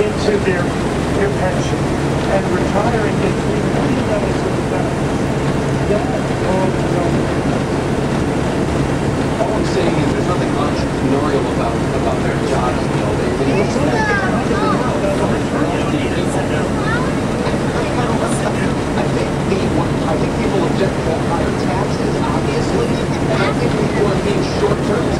into their, their pension and retiring at three levels of the benefits. That all. All I'm saying is there's nothing entrepreneurial about, about their jobs, you know, they, they I think people, I think people object to higher taxes, obviously, and I think people are being short-term,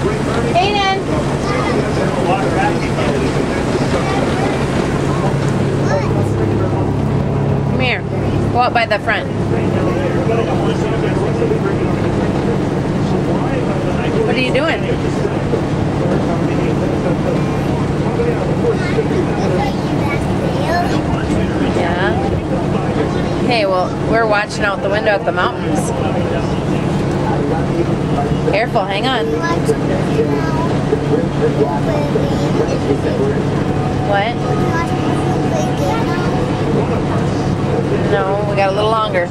him. Come here. Go out by the front. What are you doing? Yeah. Okay, well, we're watching out the window at the mountains. Careful, hang on. What? No, we got a little longer.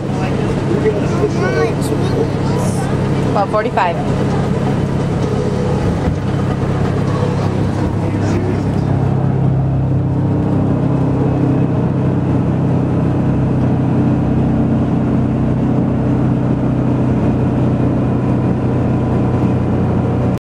About 45.